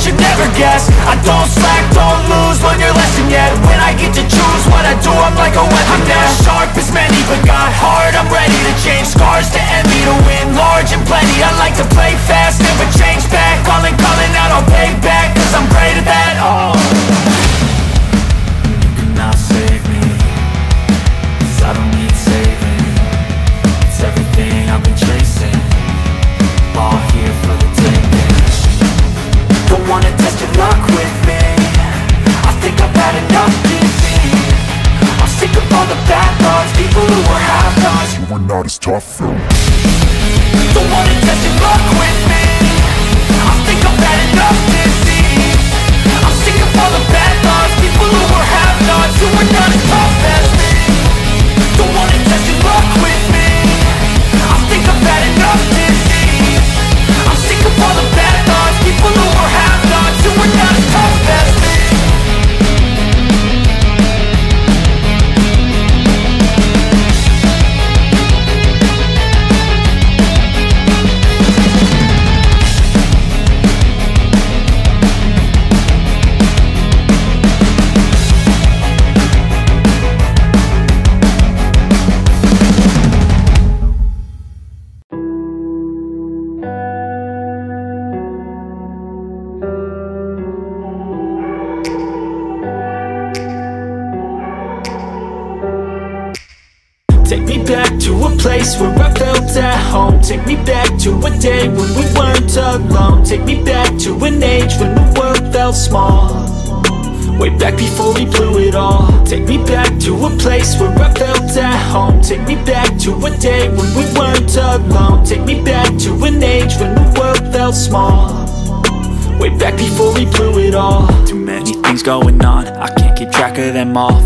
music you never guess. I don't slack, don't lose, learn your lesson yet. When I get to choose what I do, I'm like a weapon I'm not sharp as many, but got hard, I'm ready to change scars to envy To win large and plenty. I like to play fast, never change back. Calling, calling out, I'll pay back Cause I'm great at that, oh tough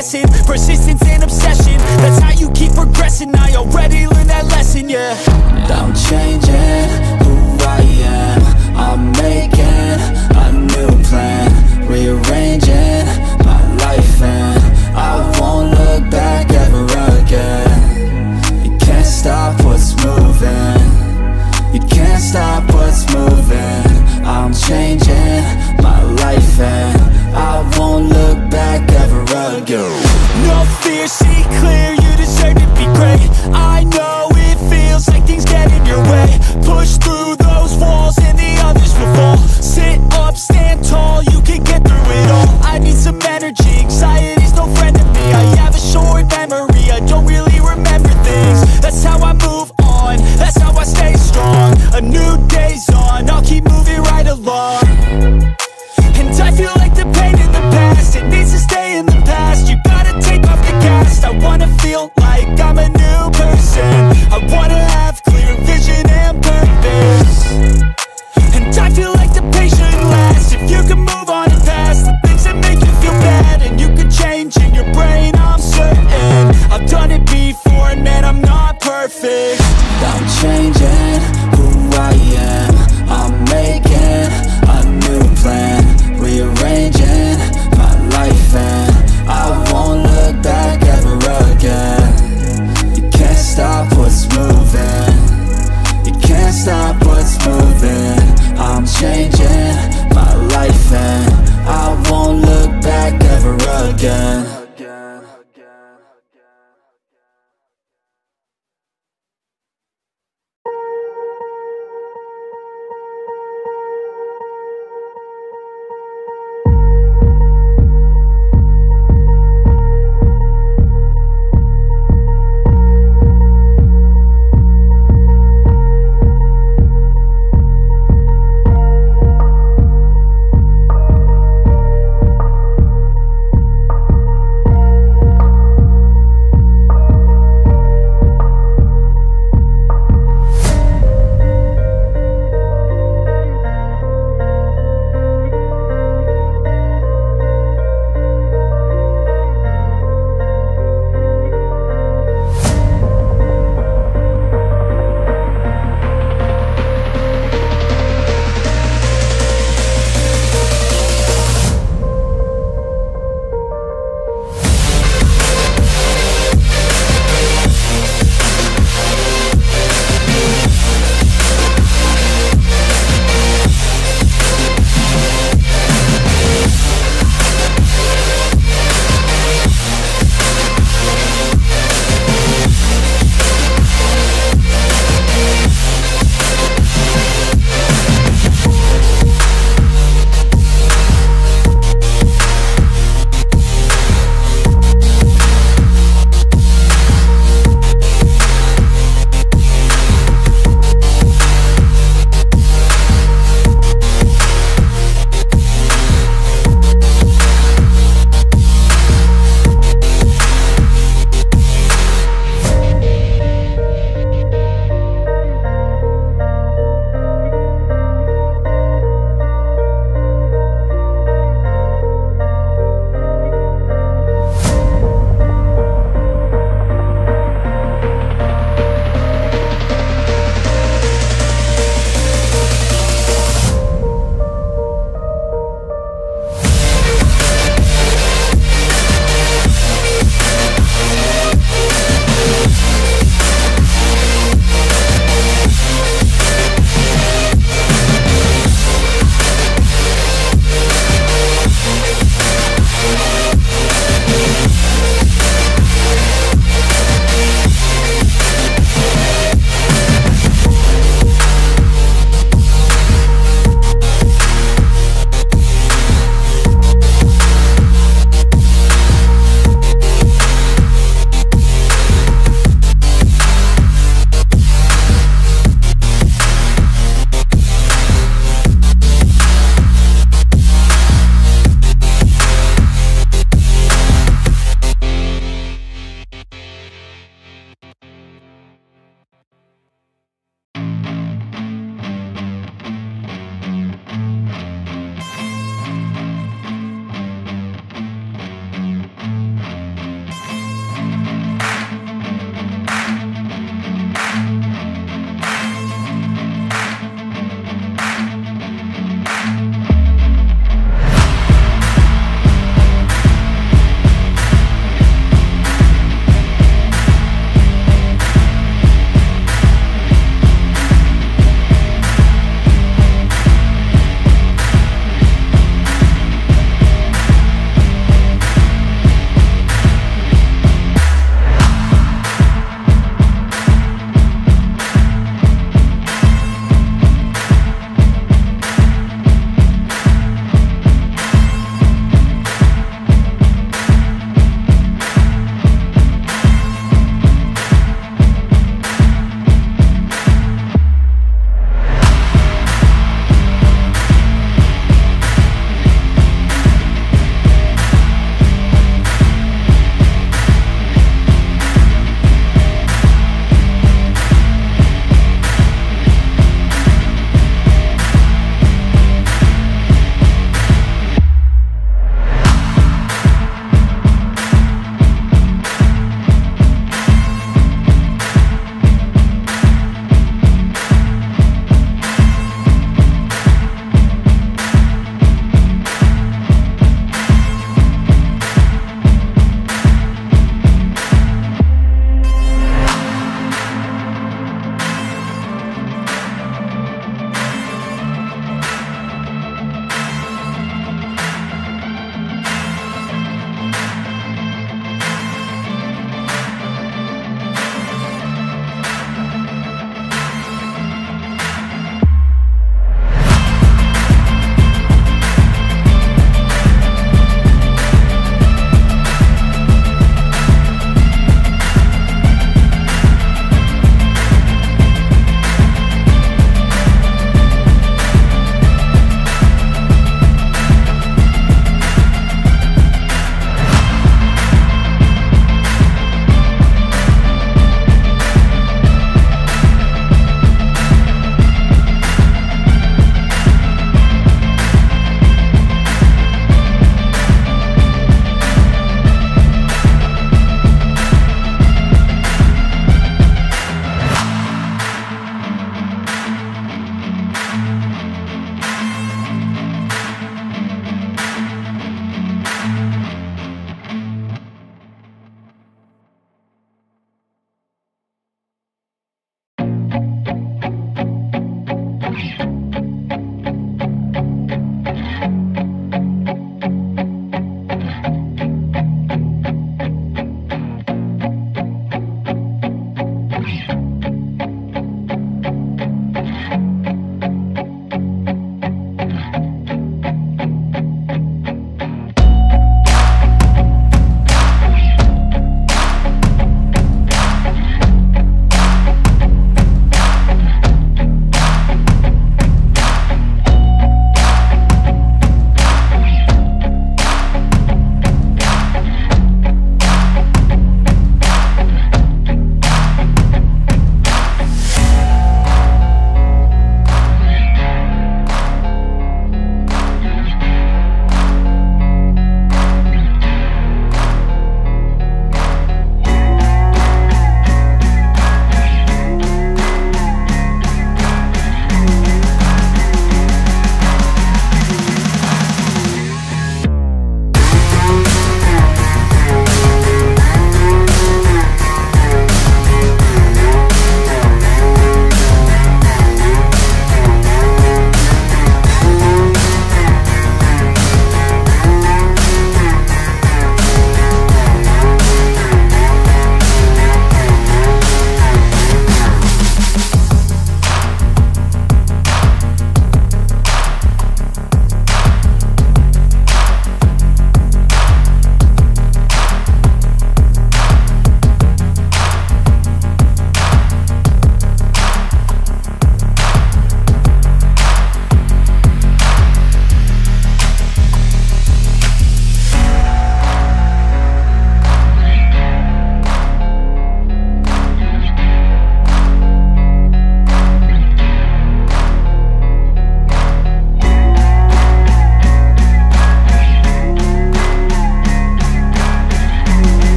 blessing, persistence and obsession. That's how you keep progressing, I already learned that lesson, yeah. I'm changing who I am. I'm making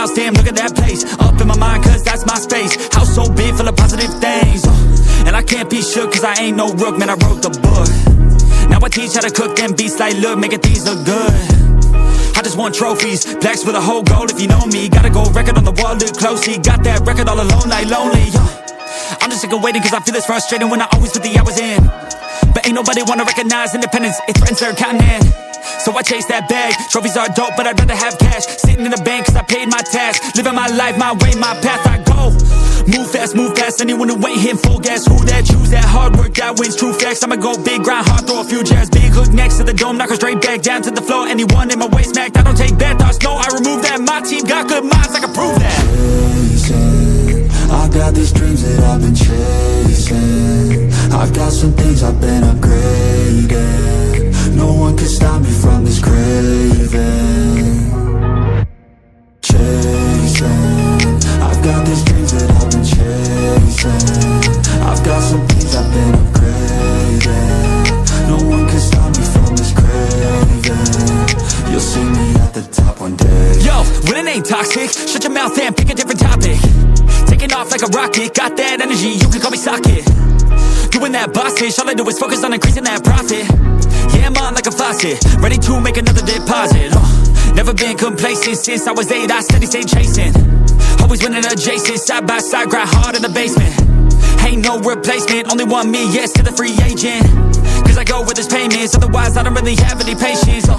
house, damn, look at that place. Up in my mind, cause that's my space. House so big, full of positive things uh, And I can't be shook, cause I ain't no rook, man, I wrote the book. Now I teach how to cook them beats like, look, making these look good. I just want trophies, blacks with a whole goal if you know me. Gotta go record on the wall, look closely Got that record all alone like lonely uh, I'm just sick of waiting cause I feel it's frustrating when I always put the hours in. But ain't nobody wanna recognize independence, it threatens their continent So I chase that bag, trophies are dope but I'd rather have cash. Sitting in the bank cause I paid my tax. Living my life, my way, my path, I go. Move fast, move past anyone who ain't hitting full gas. Who that, choose that, hard work, that wins, true facts. I'ma go big, grind hard, throw a few jabs. Big hook next to the dome, knock her straight back Down to the floor, anyone in my way smacked I don't take bad thoughts, no, I remove that. My team got good minds, I can prove that. Chasing I got these dreams that I've been chasing. I've got some things I've been upgrading No one can stop me from this craving. Chasing. I've got these dreams that I've been chasing. I've got some things I've been upgrading. No one can stop me from this craving. You'll see me at the top one day. Yo, when it ain't toxic, shut your mouth and pick a different topic. Taking off like a rocket, got that energy, you can call me socket. Doing that boss bitch, all I do is focus on increasing that profit Yeah, I'm like a faucet, ready to make another deposit. Uh, Never been complacent since I was eight, I steady stay chasing. Always winning adjacent, side by side, grind hard in the basement. Ain't no replacement, only one me, yes to the free agent. Cause I go with his payments, otherwise I don't really have any patience. Uh,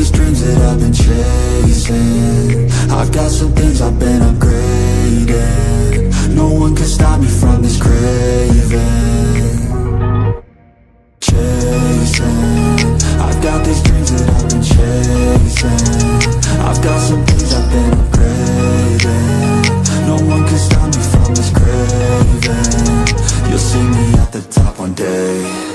these dreams that I've been chasing. I've got some things I've been upgrading. No one can stop me from this craving. Chasing. I've got these dreams that I've been chasing. I've got some things I've been upgrading. No one can stop me from this craving. You'll see me at the top one day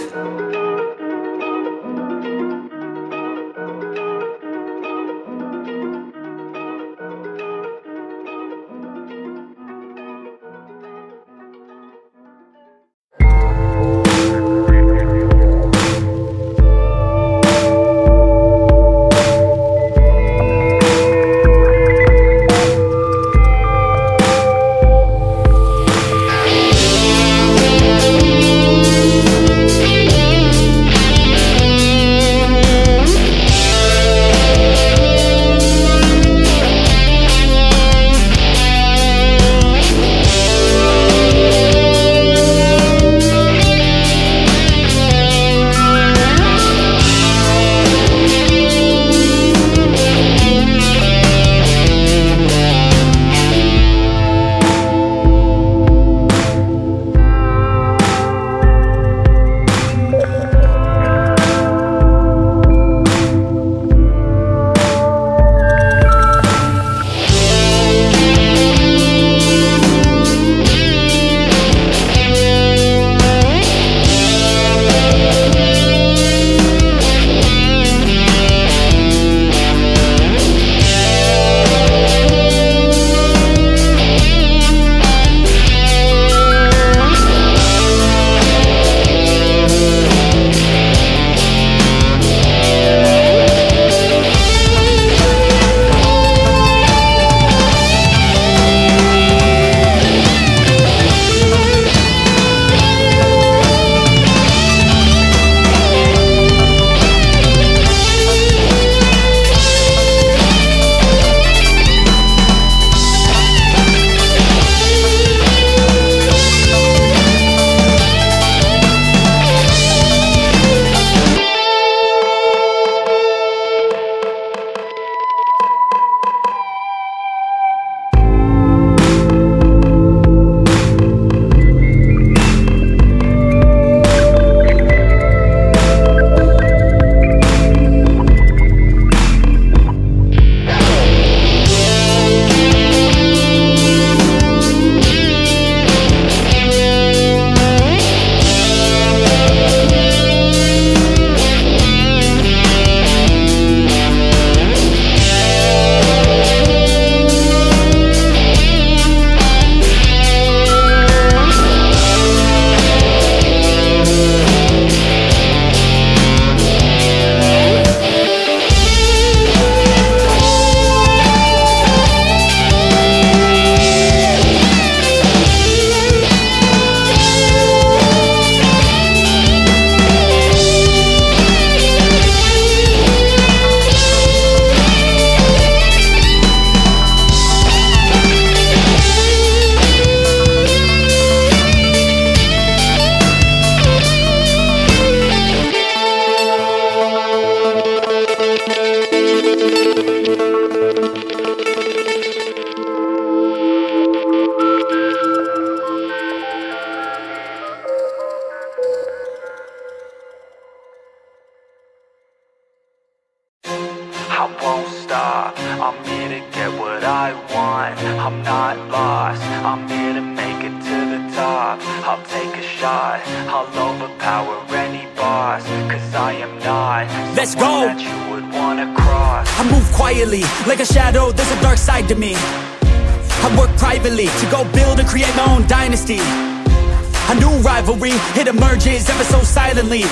it ever so silently.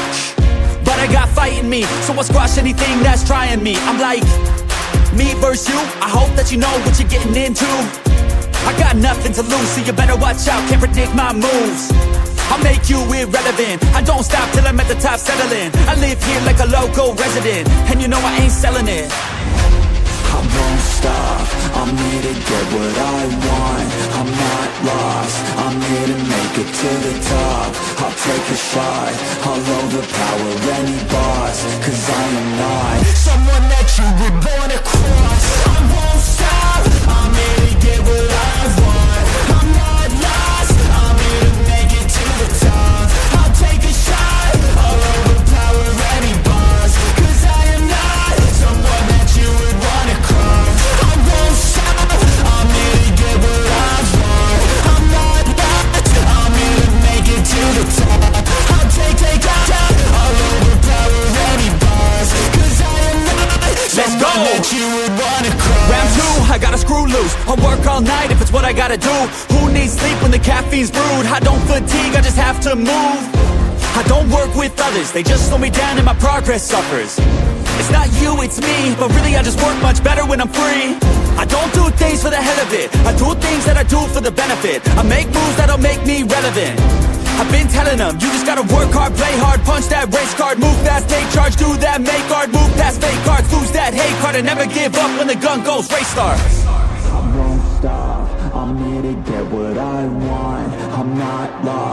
But I got fight in me, so I'll squash anything that's trying me. I'm like, me versus you, I hope that you know what you're getting into. I got nothing to lose, so you better watch out, can't predict my moves. I'll make you irrelevant. I don't stop till I'm at the top settling. I live here like a local resident And you know I ain't selling it. I won't stop, I'm here to get what I want. I'm not lost, I'm here to make it to the top. I'll take a shot, I'll overpower any boss Cause I am not. Someone that you would wanna cross. I won't stop, I'm here to get what I want you would wanna Round two, I gotta screw loose. I'll work all night if it's what I gotta do. Who needs sleep when the caffeine's brewed? I don't fatigue, I just have to move. I don't work with others. They just slow me down and my progress suffers. It's not you, it's me. But really I just work much better when I'm free. I don't do things for the hell of it. I do things that I do for the benefit. I make moves that'll make me relevant I've been telling them, you just gotta work hard, play hard Punch that race card, move fast, take charge Do that, make hard, move past fake cards Lose that hate card and never give up when the gun goes Race start I won't stop, I'm here to get what I want I'm not lost,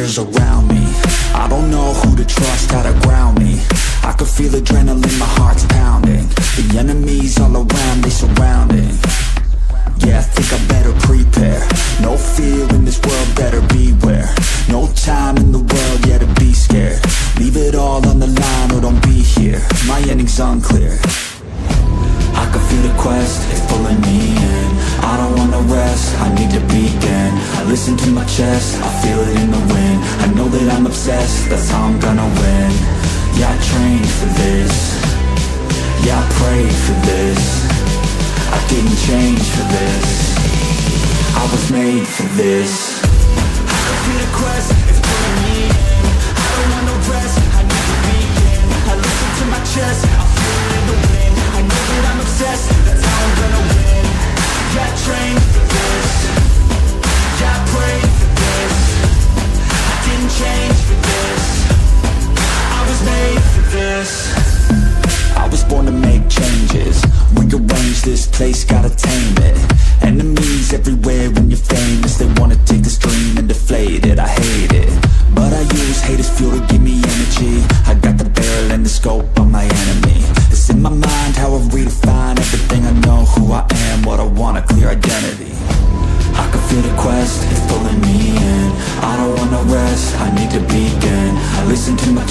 Strangers around me. I don't know who to trust, how to ground me. I can feel adrenaline, my heart's pounding. The enemies all around, they surrounding. Yeah, I think I better prepare. No fear in this world, better beware. No time in the world, yeah, to be scared. Leave it all on the line or don't be here. My ending's unclear I can feel the quest, it's pulling me in. I don't wanna rest, I need to begin. I listen to my chest, I feel it in the wind. I know that I'm obsessed, that's how I'm gonna win. Yeah, I trained for this. Yeah, I prayed for this. I didn't change for this. I was made for this. I can feel the quest, it's pulling me in. I don't want no rest, I need to begin. I listen to my chest, I I change was born to make changes. Rearrange this place, gotta tame it. Enemies everywhere when you're famous. They wanna take this dream and deflate it. I hate it. But I use hate as fuel to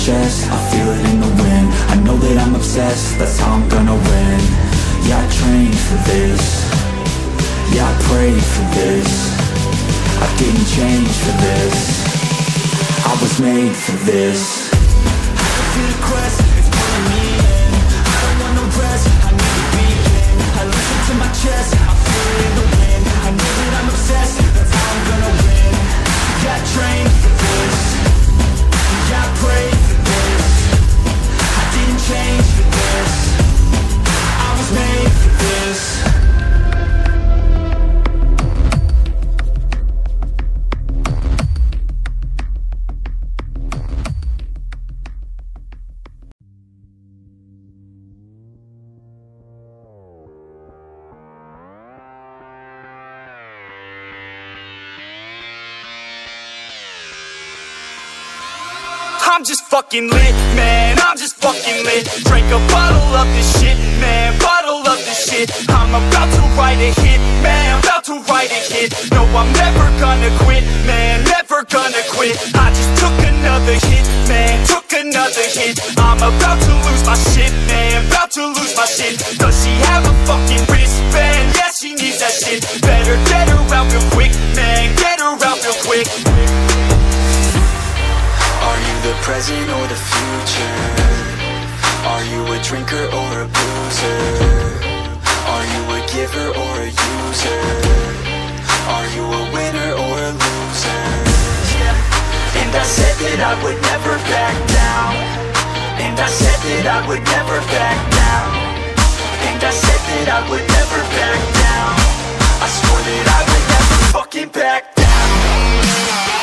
chest, I feel it in the wind. I know that I'm obsessed, that's how I'm gonna win. Yeah, I trained for this. Yeah, I prayed for this. I didn't change for this. I I was made for this fucking lit, man. I'm just fucking lit. Drink a bottle of this shit, man. Bottle of this shit. I'm about to write a hit, man. About to write a hit. No, I'm never gonna quit, man. Never gonna quit. I just took another hit, man. Took another hit. I'm about to lose my shit, man. About to lose my shit. Does she have a fucking wristband? Yeah, she needs that shit. Better get her out real quick, man. Get her out real quick. The present or the future? Are you a drinker or a boozer? Are you a giver or a user? Are you a winner or a loser? Yeah. And I said that I would never back down And I said that I would never back down And I said that I would never back down I swore that I would never fucking back down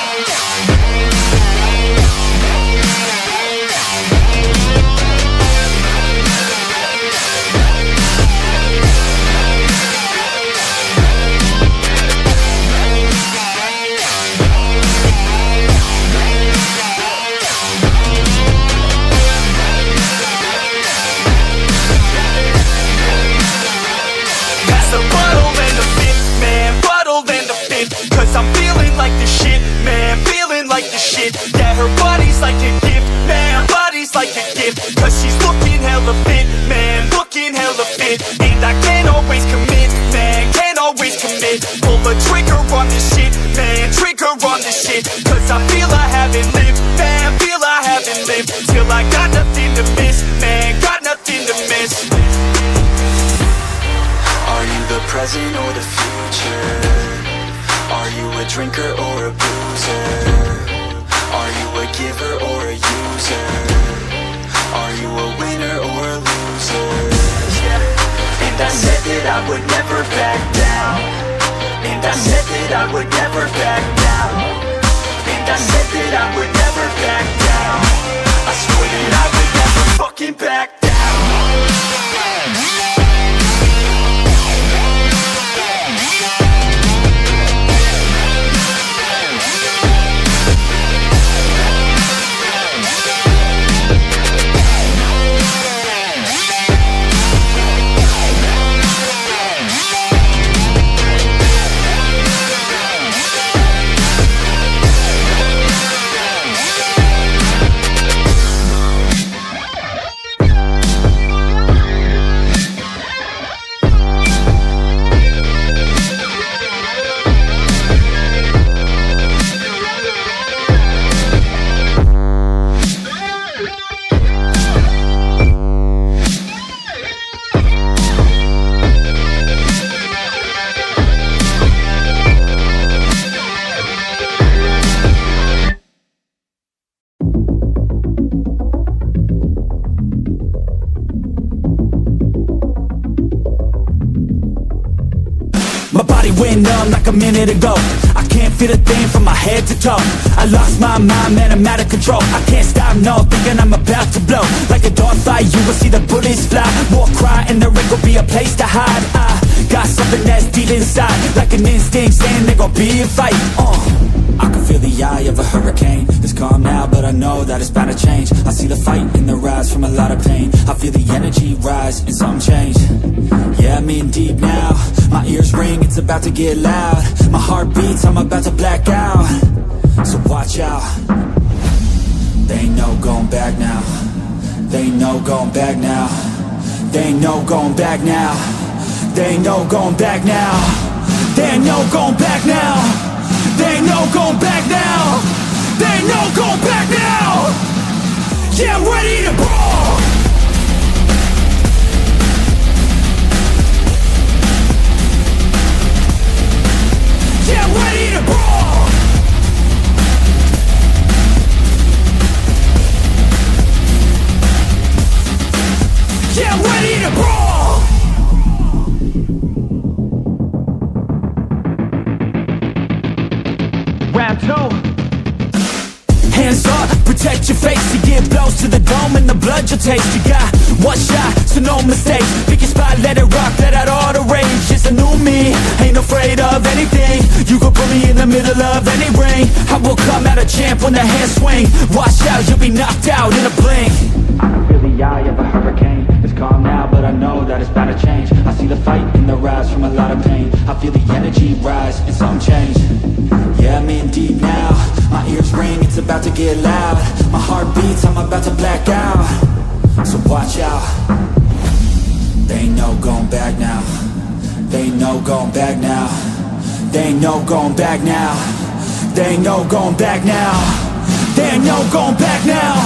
on this shit, man, trigger on this shit Cause I feel I haven't lived, man, feel I haven't lived Till I got nothing to miss, man, got nothing to miss Are you the present or the future? Are you a drinker or a boozer? Are you a giver or a user? Are you a winner or a loser? And I said that I would never back down And I said that I would never back down. And I said that I would never back down. I swore that I would never fucking back down I can't feel a thing from my head to toe. I lost my mind, man, I'm out of control. I can't stop, no, thinking I'm about to blow. Like a dog fight, you will see the bullets fly. More cry and there ain't gonna be a place to hide. I got something that's deep inside. Like an instinct saying there gonna be a fight uh. I can feel the eye of a hurricane. It's calm now, but I know that it's bound to change. I see the fight in the rise from a lot of pain. I feel the energy rise and something change Yeah, I'm in deep now. My ears ring, it's about to get loud. My heart beats, I'm about to black out. So watch out. They ain't no going back now. They ain't no going back now. They ain't no going back now. They ain't no going back now. They ain't no going back now. They ain't no going back now. They ain't no going back now. Yeah, I'm ready to brawl Hands up, protect your face. You get blows to the dome and the blood you'll taste You got one shot, so no mistakes. Pick your spot, let it rock, let out all the rage. It's a new me, ain't afraid of anything. You could put me in the middle of any ring. I will come out a champ when the hands swing. Watch out, you'll be knocked out in a blink I feel the eye of a hurricane. It's calm now, but I know that it's bound to change. I see the fight in the rise from a lot of pain. I feel the energy rise and some change Yeah, I'm in deep now. My ears ring, it's about to get loud. My heart beats, I'm about to black out. So watch out. They ain't no going back now. They ain't no going back now. They ain't no going back now. They ain't no going back now. They ain't no going back now.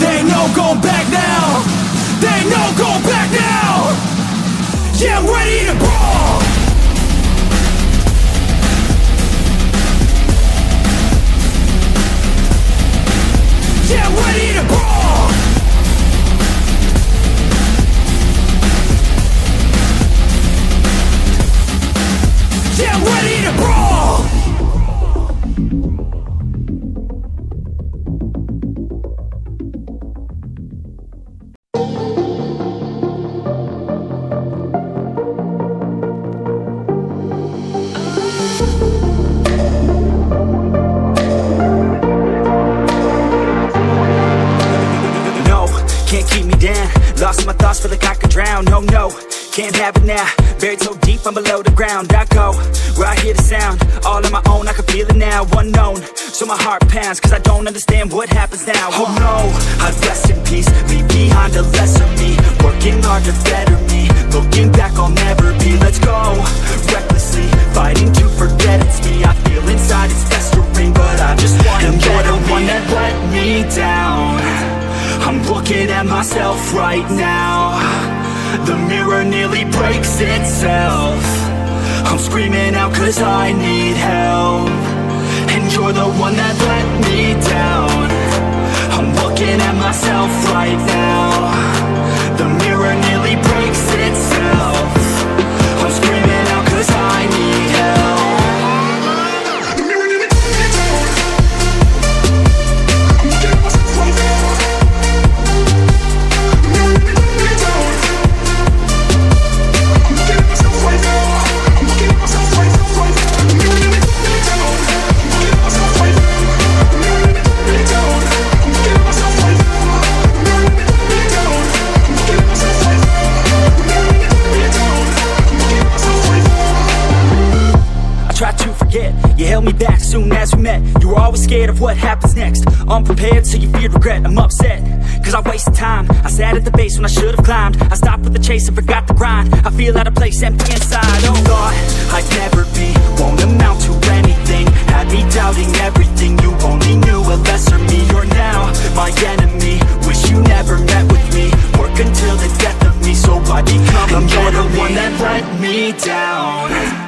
They ain't no going back now. They ain't no going back now. Yeah, I'm ready to brawl Yeah, my Cause I don't understand what happens now. Oh no, I'd rest in peace Leave behind a lesser me Working hard to better me. Looking back, I'll never be. Let's go, recklessly Fighting to forget it's me. I feel inside it's festering But I just And get you're the one that let me down. I'm looking at myself right now. The mirror nearly breaks itself. I'm screaming out cause I need help And you're the one that let me down. I'm looking at myself right now me back soon as we met. You were always scared of what happens next. Unprepared, so you feared regret, I'm upset Cause I wasted time, I sat at the base when I should've climbed. I stopped with the chase and forgot the grind. I feel out of place, empty inside, oh thought I'd never be Won't amount to anything. Had me doubting everything. You only knew a lesser me. You're now my enemy. Wish you never met with me. Work until the death of me. So I become a You're the one that let me down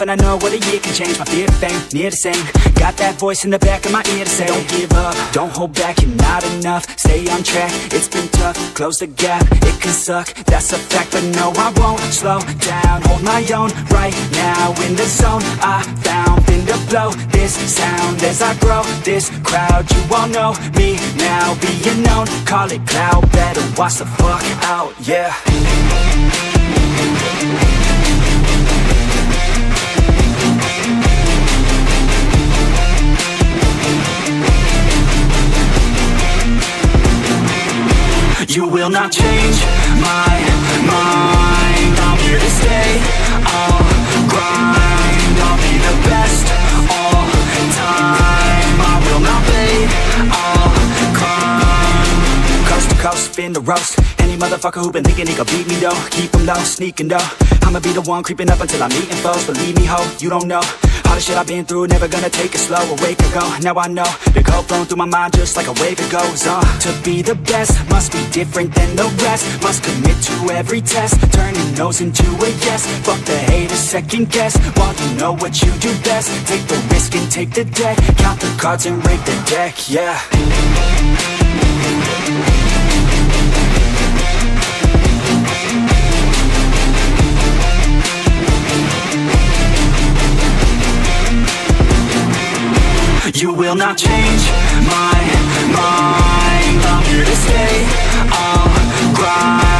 And I know what a year can change. My fear to fame, near the same. Got that voice in the back of my ear to say Don't give up, don't hold back, you're not enough. Stay on track, it's been tough. Close the gap, it can suck, that's a fact. But no, I won't slow down. Hold my own right now in the zone. I found, been to blow this sound As I grow. This crowd You all know me now Being known, call it cloud Better watch the fuck out, yeah You will not change my mind. I'm here to stay. I'll grind. I'll be the best all time. I will not fade. I'll climb Coast to coast, spin the roast motherfucker who been thinking he could beat me though. Keep him low, sneaking though. I'ma be the one creeping up until I'm meeting foes Believe me ho, you don't know. All the shit I've been through, never gonna take it slow. Awake or go, now I know. The code flowing through my mind just like a wave it goes on. To be the best, must be different than the rest. Must commit to every test. Turning no's into a yes. Fuck the haters, second guess. While you know what you do best. Take the risk and take the debt. Count the cards and rake the deck, yeah You will not change my mind. I'm here to stay. I'll grind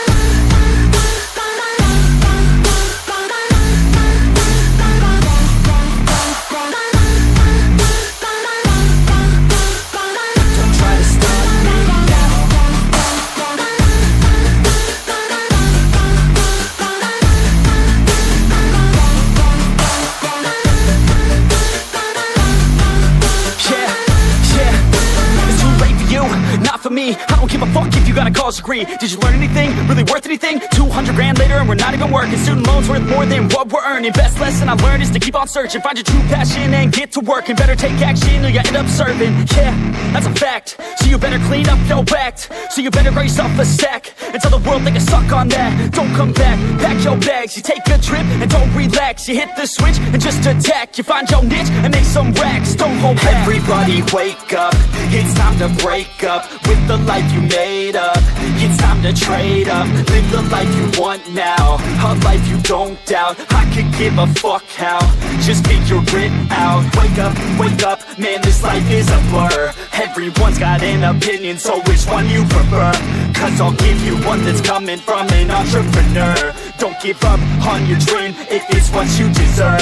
Did you learn anything? Really worth anything? We're not even working. Student loans worth more than what we're earning. Best lesson I learned is to keep on searching. Find your true passion and get to work. And better take action or you end up serving. Yeah, that's a fact. So you better clean up your act. So you better grow yourself a sack. And tell the world they can suck on that. Don't come back, pack your bags. You take a trip and don't relax. You hit the switch and just attack. You find your niche and make some racks. Don't hold back. Everybody wake up, it's time to break up With the life you made up. It's time to trade up, live the life you want now A life you don't doubt, I could give a fuck how. Just figure it out. Wake up, wake up, man this life is a blur. Everyone's got an opinion, so which one you prefer? Cause I'll give you one that's coming from an entrepreneur. Don't give up on your dream if it's what you deserve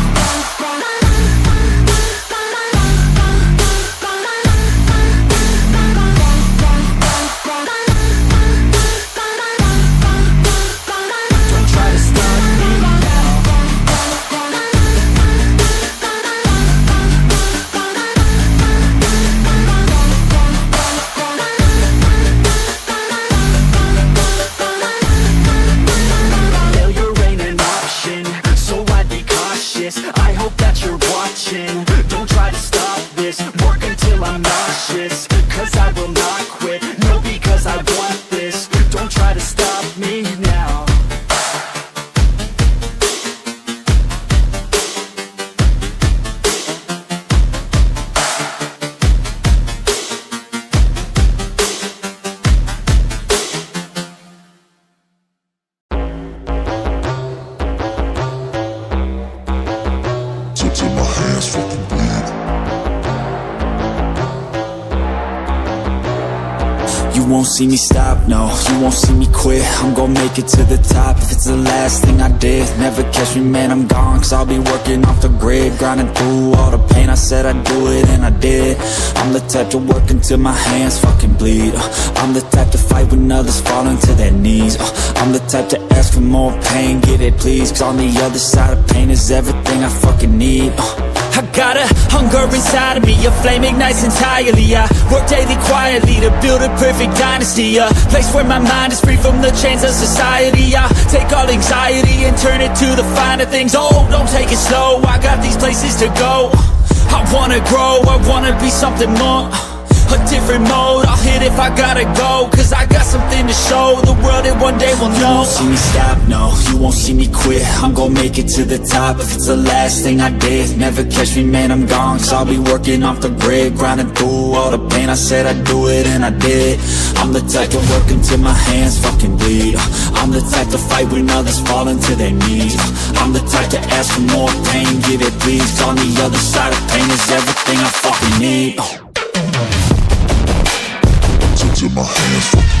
I'm gonna make it to the top. If it's the last thing I did Never catch me, man, I'm gone. Cause I'll be working off the grid Grinding through all the pain. I said I'd do it and I did. I'm the type to work until my hands fucking bleed. Uh, I'm the type to fight when others fall into their knees. Uh, I'm the type to ask for more pain, get it please. Cause on the other side of pain is everything I fucking need. Uh, I got a hunger inside of me, a flame ignites entirely. I work daily quietly to build a perfect dynasty A place where my mind is free from the chains of society. I take all anxiety and turn it to the finer things. Oh, don't take it slow, I got these places to go. I wanna grow, I wanna be something more a different mode, I'll hit if I gotta go Cause I got something to show. The world that one day will know You won't see me stop, no, you won't see me quit. I'm gonna make it to the top. If it's the last thing I did Never catch me, man, I'm gone. Cause I'll be working off the grid Grinding through all the pain. I said I'd do it and I did. I'm the type to work until my hands fucking bleed. I'm the type to fight when others fall into their knees. I'm the type to ask for more pain, Give it please. On the other side of pain is everything I fucking need in my hands